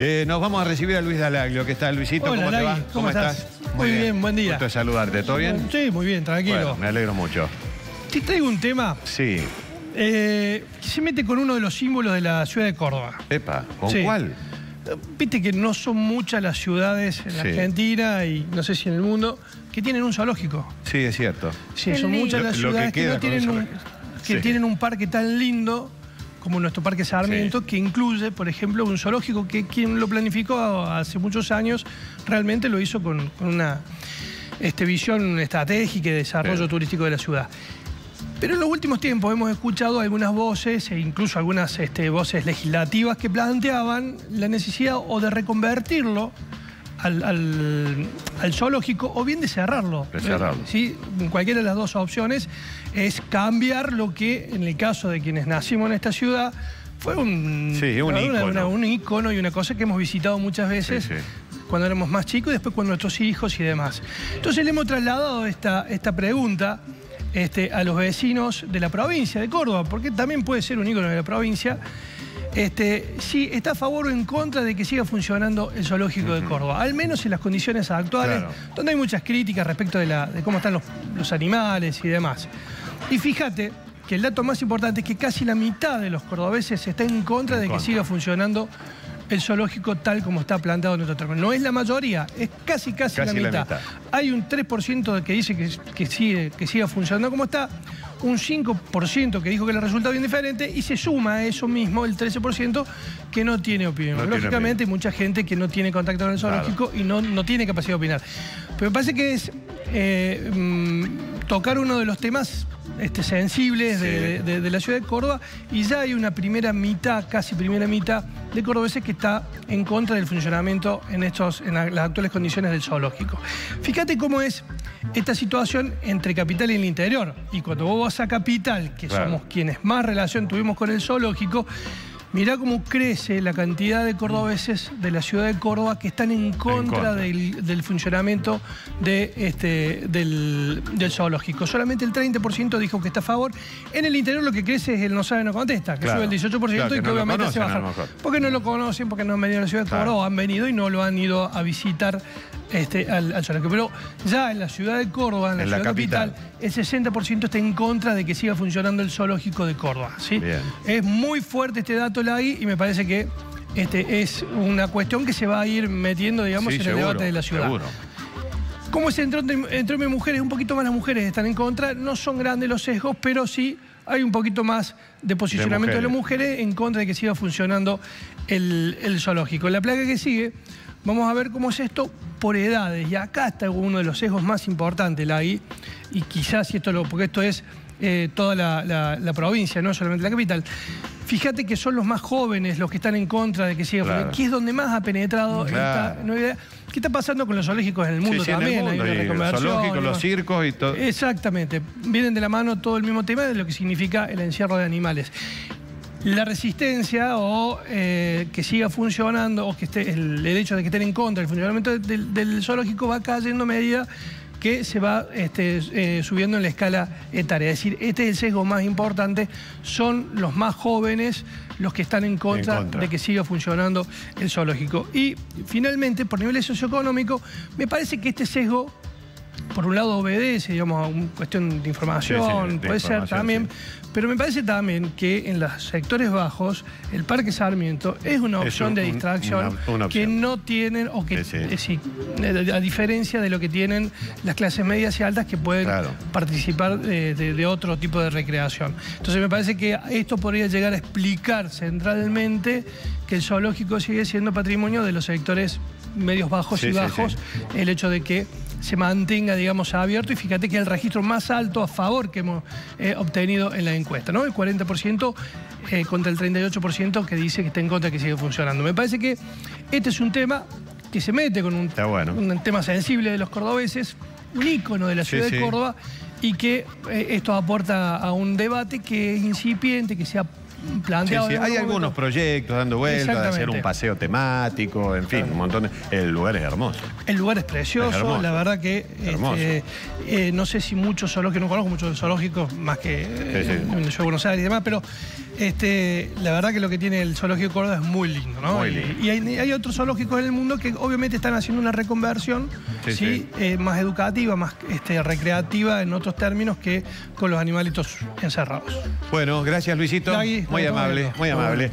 Eh, nos vamos a recibir a Luis Dalaglio, que está Luisito, Hola, ¿cómo te va? ¿cómo estás? Muy bien, buen día. Gusto de saludarte, ¿todo bien? Sí, muy bien, tranquilo. Bueno, me alegro mucho. Te traigo un tema Sí. eh, que se mete con uno de los símbolos de la ciudad de Córdoba. Epa, ¿con Sí. cuál? Eh, Viste que no son muchas las ciudades en la Sí. Argentina y no sé si en el mundo que tienen un zoológico. Sí, es cierto. Sí, Qué son lindo. muchas las Lo- lo que ciudades que, no tienen un que Sí. tienen un parque tan lindo como nuestro Parque Sarmiento, Sí. que incluye, por ejemplo, un zoológico que quien lo planificó hace muchos años realmente lo hizo con, con una este, visión estratégica y de desarrollo turístico de la ciudad. Pero en los últimos tiempos hemos escuchado algunas voces e incluso algunas este, voces legislativas que planteaban la necesidad o de reconvertirlo al, al- al zoológico o bien de cerrarlo. De cerrarlo. ¿sí? Cualquiera de las dos opciones es cambiar lo que, en el caso de quienes nacimos en esta ciudad, fue un, Sí, un una- ícono y una cosa que hemos visitado muchas veces sí. cuando éramos más chicos y después con nuestros hijos y demás. Entonces le hemos trasladado esta, esta pregunta este, a los vecinos de la provincia de Córdoba, porque también puede ser un ícono de la provincia. Este, si está a favor o en contra de que siga funcionando el zoológico de Córdoba, al menos en las condiciones actuales, Claro. donde hay muchas críticas respecto de, la- de cómo están los, los animales y demás. Y fíjate que el dato más importante es que casi la mitad de los cordobeses está en contra En de que siga funcionando el zoológico tal como está plantado en nuestro terreno. No es la mayoría, es casi, casi, Casi la, la mitad. mitad. Hay un 3% de que dice que, que, sigue, que siga funcionando como está, un 5% que dijo que le resulta bien diferente y se suma a eso mismo el 13% que no tiene opinión. No tiene Lógicamente hay mucha gente que no tiene contacto con el Claro. zoológico y no, no tiene capacidad de opinar. Pero me parece que es eh, mm, tocar uno de los temas este, sensibles de, Sí. de- de la ciudad de Córdoba y ya hay una primera mitad, casi primera mitad de cordobeses que está en contra del funcionamiento en, estos, en la- las actuales condiciones del zoológico. Fíjate cómo es esta situación entre capital y el interior. Y cuando vos vas a capital, que Claro. somos quienes más relación tuvimos con el zoológico, mirá cómo crece la cantidad de cordobeses de la ciudad de Córdoba que están en contra, contra. Del, del funcionamiento de, este, del, del zoológico. Solamente el 30% dijo que está a favor. En el interior lo que crece es el no sabe, no contesta, que Claro. sube el 18% Claro, que y que no obviamente se conocen, baja. Porque no lo conocen, porque no han venido a la ciudad de. Córdoba, han venido y no lo han ido a visitar este, al, al zoológico. Pero ya en la ciudad de Córdoba, en la En la ciudad capital, capital. el 60% está en contra de que siga funcionando el zoológico de Córdoba. ¿sí? Bien. Es muy fuerte este dato, Lagui, y me parece que este, es una cuestión que se va a ir metiendo, digamos, Sí, en seguro, el debate de la ciudad. Seguro. ¿Cómo es entre, entre mujeres? Un poquito más las mujeres están en contra. No son grandes los sesgos, pero sí hay un poquito más de posicionamiento de, las mujeres en contra de que siga funcionando el, el zoológico. La plaga que sigue, vamos a ver cómo es esto por edades. Y acá está uno de los sesgos más importantes, la y quizás si esto lo, porque esto es eh, toda la, la- la provincia, no solamente la capital. Fíjate que son los más jóvenes los que están en contra de que siga Claro. que es donde más ha penetrado Claro. esta nueva idea. ¿Qué está pasando con los zoológicos en el mundo sí, sí, el también? Hay mundo, una y reconversión, zoológicos, los circos y todo. Exactamente. Vienen de la mano todo el mismo tema de lo que significa el encierro de animales. La resistencia o eh, que siga funcionando o que esté el, el hecho de que estén en contra del funcionamiento del, del zoológico va cayendo a medida que se va este, eh, subiendo en la escala etaria. Es decir, este es el sesgo más importante, son los más jóvenes los que están en contra, En contra. de que siga funcionando el zoológico. Y finalmente, por nivel socioeconómico, me parece que este sesgo por un lado obedece, digamos, a una cuestión de información, Sí, sí, de puede ser también, sí. pero me parece también que en los sectores bajos el Parque Sarmiento es una Es opción un- de distracción una- una que no tienen, o que, eh, a diferencia de lo que tienen las clases medias y altas que pueden Claro. participar eh, de, de otro tipo de recreación. Entonces me parece que esto podría llegar a explicar centralmente que el zoológico sigue siendo patrimonio de los sectores medios bajos y bajos, el hecho de que se mantenga, digamos, abierto y fíjate que el registro más alto a favor que hemos eh, obtenido en la encuesta, ¿no? El 40% eh, contra el 38% que dice que está en contra que sigue funcionando. Me parece que este es un tema que se mete con un, Está bueno. un tema sensible de los cordobeses, un ícono de la ciudad sí. de Córdoba y que eh, esto aporta a un debate que es incipiente, que se ha planteado. sí, en Hay algunos proyectos dando vueltas, de hacer un paseo temático, en fin, un montón de... El lugar es hermoso. El lugar es precioso, Es hermoso. la verdad que este, eh, no sé si muchos zoológicos, no conozco muchos zoológicos más que eh, Sí, sí. ciudad de Buenos Aires y demás, pero este, la verdad que lo que tiene el zoológico de Córdoba es muy lindo, ¿no? Muy Y- lindo. Y, hay, hay otros zoológicos en el mundo que obviamente están haciendo una reconversión, Sí, ¿sí? sí. Eh, más educativa, más este, recreativa en otros términos que con los animalitos encerrados. Bueno, gracias Luisito. Dagui, Muy amable, muy amable.